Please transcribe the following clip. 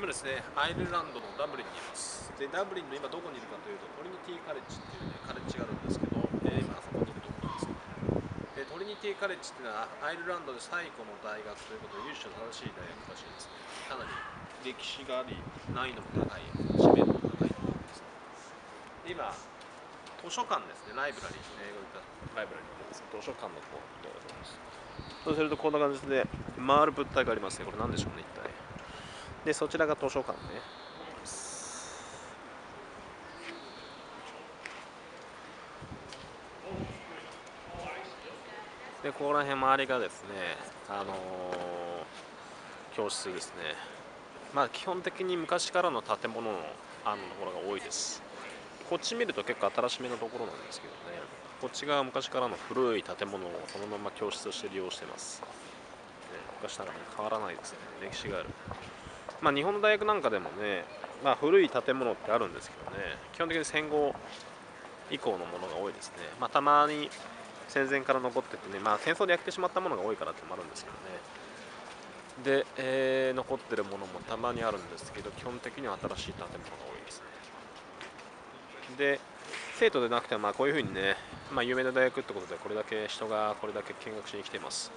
今ですねアイルランドのダブリンにいます。でダブリンの今どこにいるかというとトリニティカレッジっていうねカレッジがあるんですけど、えー今あそこにいるところですね。でトリニティカレッジっていうのはアイルランドで最古の大学ということで由緒正しい大学らしいですね。かなり歴史があり難易度も高い知名度も高いところですで今図書館ですねライブラリー英語で言ったライブラリーです。図書館の方に行きたいと思いますそうするとこんな感じで回る物体がありますね。これ何でしょうね一体。でそちらが図書館ね。でここら辺周りがですねあのー教室ですね。まあ基本的に昔からの建物のあのところが多いです。こっち見ると結構新しめのところなんですけどね。こっち側昔からの古い建物をそのまま教室として利用してます、ね、昔ながら変わらないですね。歴史がある。まあ日本の大学なんかでもねまあ古い建物ってあるんですけどね基本的に戦後以降のものが多いですね。まあたまに戦前から残っててねまあ戦争で焼けてしまったものが多いからってのもあるんですけどね。で、えー残ってるものもたまにあるんですけど基本的には新しい建物が多いですね。で生徒でなくてもまあこういうふうにね、まあ、有名な大学ってことでこれだけ人がこれだけ見学しに来てます。